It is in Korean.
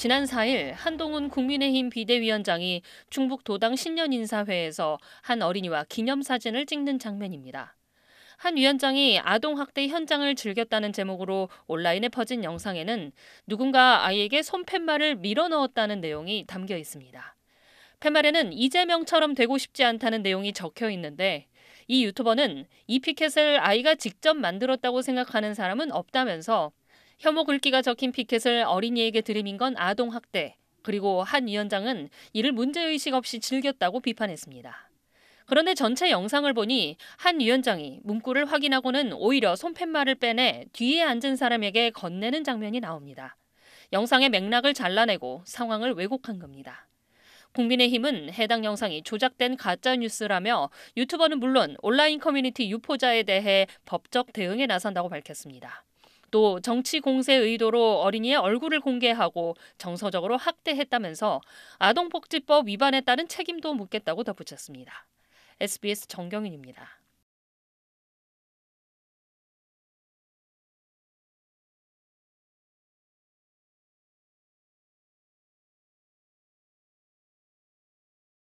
지난 4일 한동훈 국민의힘 비대위원장이 충북 도당 신년 인사회에서 한 어린이와 기념사진을 찍는 장면입니다. 한 위원장이 아동학대 현장을 즐겼다는 제목으로 온라인에 퍼진 영상에는 누군가 아이에게 손팻말을 밀어 넣었다는 내용이 담겨 있습니다. 팻말에는 이재명처럼 되고 싶지 않다는 내용이 적혀 있는데 이 유튜버는 이 피켓을 아이가 직접 만들었다고 생각하는 사람은 없다면서 혐오 글귀가 적힌 피켓을 어린이에게 들이민 건 아동학대, 그리고 한 위원장은 이를 문제의식 없이 즐겼다고 비판했습니다. 그런데 전체 영상을 보니 한 위원장이 문구를 확인하고는 오히려 손팻말을 빼내 뒤에 앉은 사람에게 건네는 장면이 나옵니다. 영상의 맥락을 잘라내고 상황을 왜곡한 겁니다. 국민의힘은 해당 영상이 조작된 가짜 뉴스라며 유튜버는 물론 온라인 커뮤니티 유포자에 대해 법적 대응에 나선다고 밝혔습니다. 또 정치 공세 의도로 어린이의 얼굴을 공개하고 정서적으로 학대했다면서 아동복지법 위반에 따른 책임도 묻겠다고 덧붙였습니다. SBS 정경윤입니다.